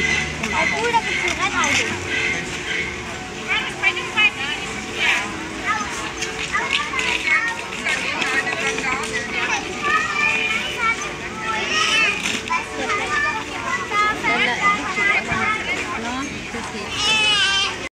Ik voel dat ik je red